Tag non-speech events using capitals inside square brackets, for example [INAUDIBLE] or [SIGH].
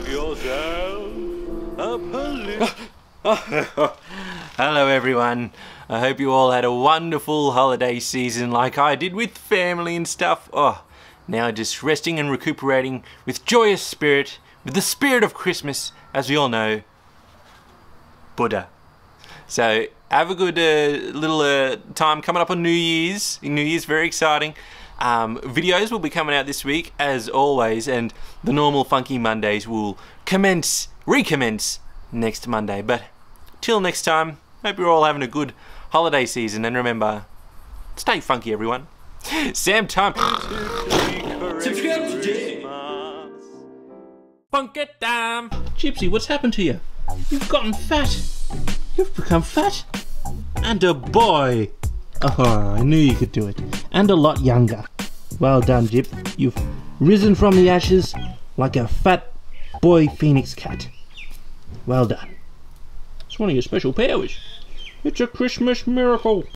Have yourself a police. [LAUGHS] Hello, everyone. I hope you all had a wonderful holiday season like I did with family and stuff. Oh, now just resting and recuperating with joyous spirit, with the spirit of Christmas, as we all know, Buddha. So have a good uh, little uh, time coming up on New Year's. New Year's very exciting. Um, videos will be coming out this week as always, and the normal Funky Mondays will commence, recommence next Monday. But till next time, hope you're all having a good holiday season, and remember, stay funky, everyone. [LAUGHS] Sam time. Subscribe today. Funk it time. Gypsy, what's happened to you? You've gotten fat. You've become fat. And a boy. Oh, I knew you could do it. And a lot younger. Well done, Jip. You've risen from the ashes like a fat boy phoenix cat. Well done. It's one of your special powers. It's a Christmas miracle.